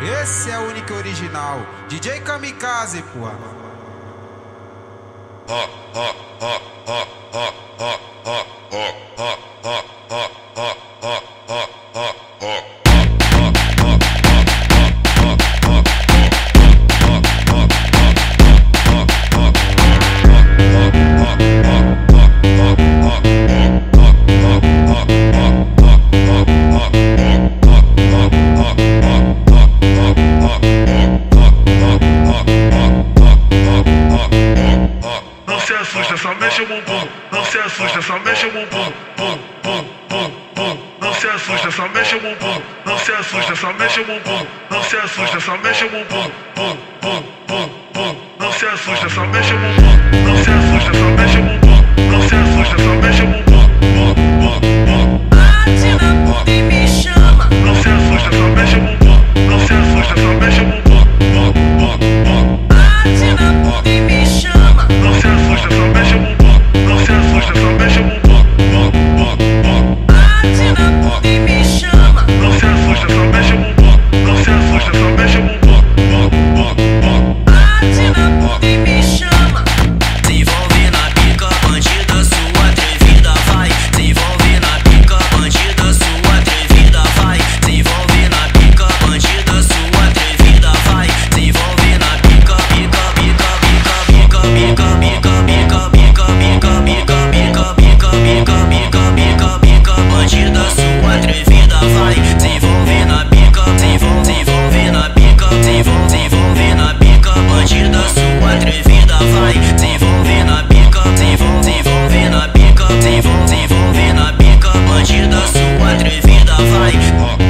Esse é o único original. DJ Kamikaze, pô. Não se assusta, só mexe o bumbum. Não se assusta, só mexe o bumbum. Bum, bum, bum, bum. Não se assusta, só mexe o bumbum. Não se assusta, só mexe o bumbum. Não se assusta, só mexe o bumbum. Bum, bum, bum, bum. Não se assusta, só mexe o bumbum. Não se assusta, só mexe o bumbum. Nighthawk.